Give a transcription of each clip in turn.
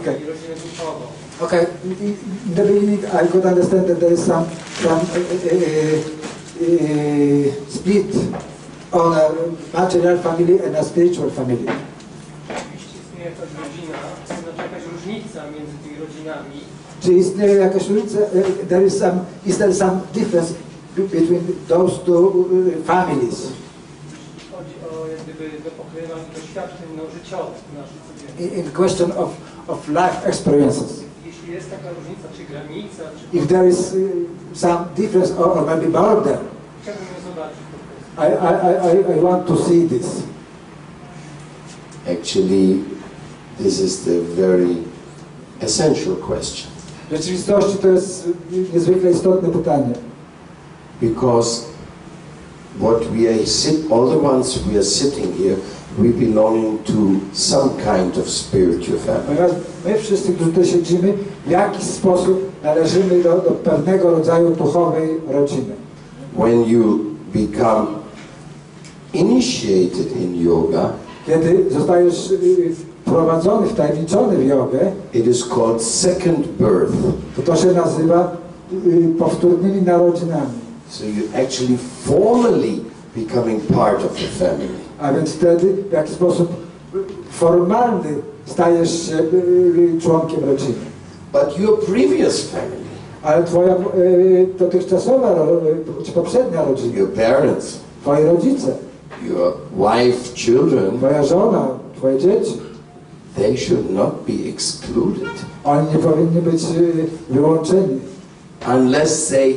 Okay. i rodzinę duchową. Okay, in the beginning I could understand that there is some, some uh, uh, uh, split on a material family and a spiritual family. Istnieje jakaś rodzina, to znaczy jakaś różnica między tymi rodzinami, Czy istnieje jakaś różnica? uh, There is some, is there some difference between those two uh, families? chodzi o jak gdyby do pokrywania doświadczeń no, życiowych naszych codziennych. In, in question of, of life experiences. Jeśli jest taka różnica, czy granica, czy... If there is uh, some difference or, or maybe border, Chciałbym ją zobaczyć po prostu. I, I, I, I want to see this. Actually, this is the very essential question W rzeczywistości to jest niezwykle istotne pytanie. because what we are sit, all the ones we are sitting here, we belong to some kind of spiritual family. Ponieważ my wszyscy, którzy tu siedzimy, w jakiś sposób należymy do, do pewnego rodzaju duchowej rodziny. When you become initiated in yoga, Kiedy zostajesz y, wprowadzony, wtajemniczony w jogę, it is called second birth. to to się nazywa y, powtórnymi narodzinami. So you actually formally becoming part of the family. A więc wtedy w jakiś sposób formalny stajesz się y, y, członkiem rodziny. But your previous family, Ale twoja y, dotychczasowa, czy poprzednia rodzina, your parents, twoi rodzice, your wife, children, twoja żona, twoje dzieci, they should not be excluded oni nie powinni być wyłączeni. unless they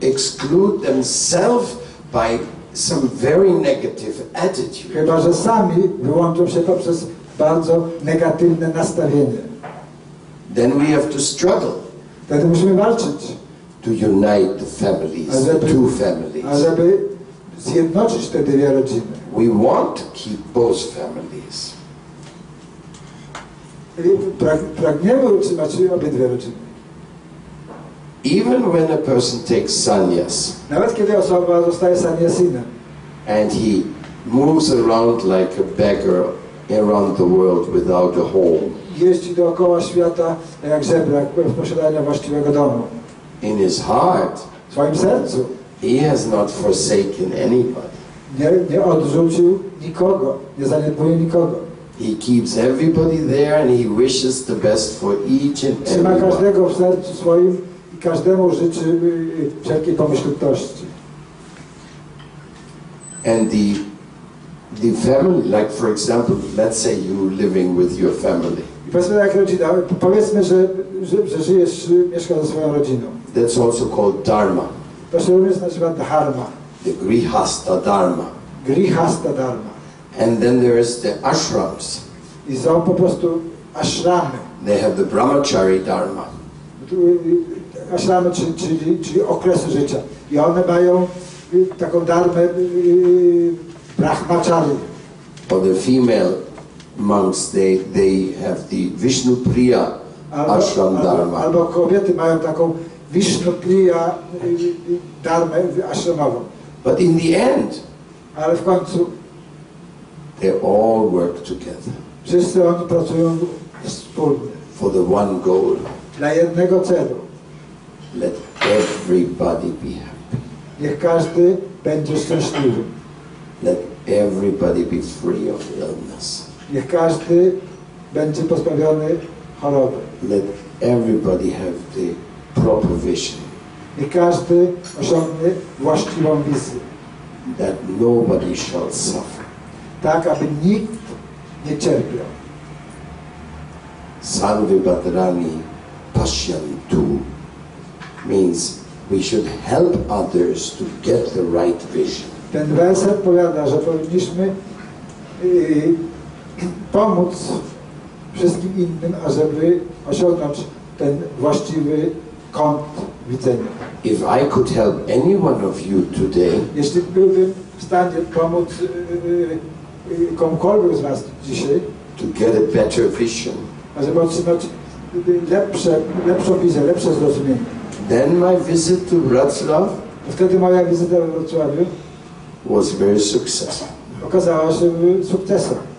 exclude themselves by some very negative attitude. Chyba, że sami wyłączą się poprzez bardzo negatywne nastawienie. Then we have to struggle Wtedy musimy walczyć, to unite the families, the ażeby, two families. ażeby zjednoczyć te dwie rodziny. We want to keep both families. Prag, pragniemy utrzymać obydwie rodziny. Even when a person takes sannyas Nawet kiedy osoba zostaje saniasinem and he moves around like a beggar around the world without a home, jeździ dookoła świata jak żebrak bez posiadania właściwego domu. in his heart, W swoim sercu he has not forsaken anybody. nie, nie odrzucił nikogo, nie zaniedbuje nikogo. He keeps everybody there and he wishes the best for each and Trzyma everyone. każdego w sercu swoim i każdemu życzy y, y, wszelkiej pomyślności. And the the family, like for example, let's say you living with your family. Powiedzmy jak rodzina, powiedzmy, że, że, że żyjesz, mieszkasz ze swoją rodziną. That's also called dharma, To się również nazywa dharma, the grihasta dharma. grihasta dharma. And then there is the ashrams. I są po prostu ashramy. They have the brahmachari dharma. Y, y, Ashramy, czyli, czyli, czyli okresy życia. I one mają y, taką darmę y, brahmachari. For the female monks, they, they have the Vishnu Priya Albo, ashram albo, dharma. albo kobiety mają taką Vishnupriya y, y, darmę ashramową. But in the end, Ale w końcu they all work together wszyscy oni pracują wspólnie for the one goal. dla jednego celu. Let everybody be happy. Niech każdy będzie szczęśliwy. Let everybody be free of illness. Niech każdy będzie pozbawiony choroby. Let everybody have the proper vision Niech każdy osiągnie właściwą wizję. that nobody shall suffer. Tak, aby nikt nie cierpiał. Sarve Bhadrani Pashyantu means we should help others to get the right vision. Ten werset powiada, że powinniśmy y, pomóc wszystkim innym, ażeby osiągnąć ten właściwy kąt widzenia. If I could help any one of you today, Jeśli byłbym w stanie pomóc y, y, y, komukolwiek z Was dzisiaj, to get a better vision, ażeby otrzymać lepsze, lepszą wizję, lepsze zrozumienie, then my visit to Wrocław wtedy moja wizyta we Wrocławiu was very successful. okazała się sukcesem.